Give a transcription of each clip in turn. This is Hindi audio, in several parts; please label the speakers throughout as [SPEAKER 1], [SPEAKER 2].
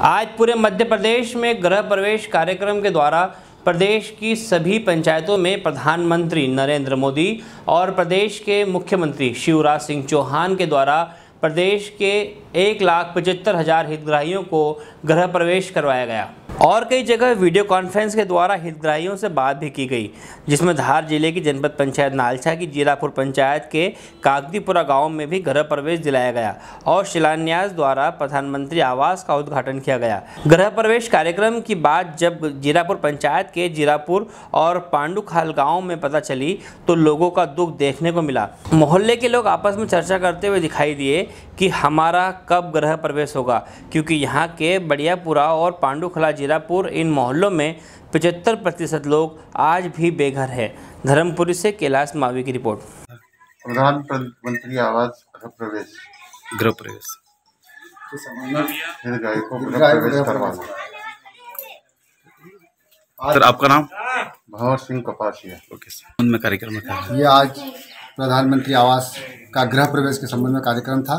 [SPEAKER 1] आज पूरे मध्य प्रदेश में गृह प्रवेश कार्यक्रम के द्वारा प्रदेश की सभी पंचायतों में प्रधानमंत्री नरेंद्र मोदी और प्रदेश के मुख्यमंत्री शिवराज सिंह चौहान के द्वारा प्रदेश के एक लाख पचहत्तर हज़ार हितग्राहियों को गृह प्रवेश करवाया गया। और कई जगह वीडियो कॉन्फ्रेंस के द्वारा हितग्राहियों से बात भी की गई, जिसमें धार ज़िले की जनपद पंचायत नालछा की जीरापुर पंचायत के कागदीपुरा गाँव में भी गृह प्रवेश दिलाया गया और शिलान्यास द्वारा प्रधानमंत्री आवास का उद्घाटन किया गया। गृह प्रवेश कार्यक्रम की बात जब जीरापुर पंचायत के जीरापुर और पांडुखाल गाँव में पता चली तो लोगों का दुख देखने को मिला। मोहल्ले के लोग आपस में चर्चा करते हुए दिखाई दिए कि हमारा कब गृह प्रवेश होगा, क्योंकि यहाँ के बढ़ियापुरा और पांडुखला जीरापुर इन मोहल्लों में पचहत्तर प्रतिशत लोग आज भी बेघर है। धर्मपुरी से कैलाश मावी की रिपोर्ट।
[SPEAKER 2] प्रधानमंत्री आवास गृह प्रवेश।
[SPEAKER 3] गृह प्रवेश सर आपका नाम?
[SPEAKER 2] भंवर सिंह कपासिया।
[SPEAKER 3] Okay sir. में कार्यक्रम में क्या है
[SPEAKER 4] ये आज प्रधानमंत्री आवास का गृह प्रवेश के संबंध में कार्यक्रम था।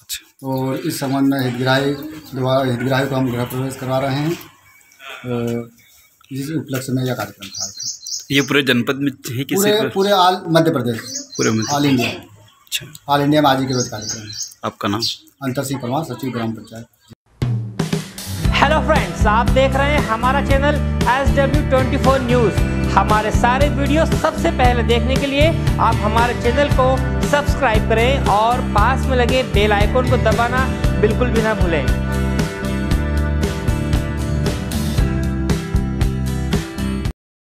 [SPEAKER 3] अच्छा।
[SPEAKER 4] और इस संबंध में हितग्राही द्वारा हितग्राही को हम गृह प्रवेश करवा रहे हैं। इस उपलक्ष्य में यह कार्यक्रम था।
[SPEAKER 3] ये पूरे जनपद में है किसी
[SPEAKER 4] पूरे
[SPEAKER 3] पूरे?
[SPEAKER 4] आल मध्य प्रदेश।
[SPEAKER 3] पूरे
[SPEAKER 4] ऑल इंडिया।
[SPEAKER 3] अच्छा।
[SPEAKER 4] ऑल इंडिया में आज ही के रोज कार्यक्रम है।
[SPEAKER 3] आपका नाम?
[SPEAKER 4] अंतर सिंह परमार सचिव ग्राम पंचायत।
[SPEAKER 1] हेलो फ्रेंड्स आप देख रहे हैं हमारा channel S W twenty four news हमारे सारे वीडियो सबसे पहले देखने के लिए आप हमारे चैनल को सब्सक्राइब करें और पास में लगे बेल आइकन को दबाना बिल्कुल भी ना भूलें।